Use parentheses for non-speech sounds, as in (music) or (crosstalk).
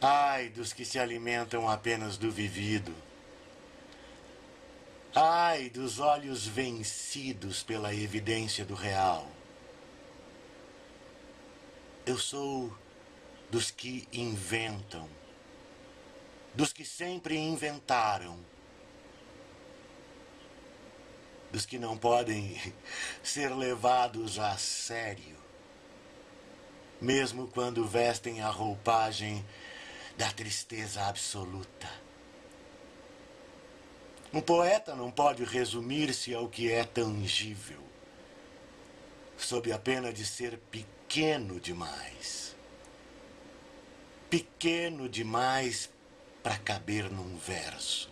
Ai dos que se alimentam apenas do vivido. Ai dos olhos vencidos pela evidência do real. Eu sou dos que inventam, dos que sempre inventaram, dos que não podem (laughs) ser levados a sério, mesmo quando vestem a roupagem da tristeza absoluta. Um poeta não pode resumir-se ao que é tangível, sob a pena de ser pequeno demais. Pequeno demais para caber num verso.